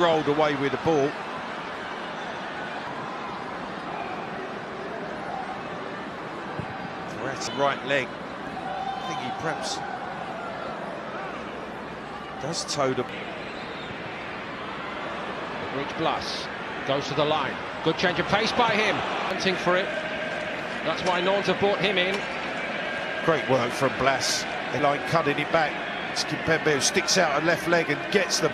rolled away with the ball. That's right leg. I think he perhaps does toe the. Rich Blas. Goes to the line. Good change of pace by him. Hunting for it. That's why Nantes have brought him in. Great work from Blas. Like cutting it back. Sticks out a left leg and gets the.